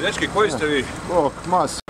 Dečki, koji ste vi? Ok, mas.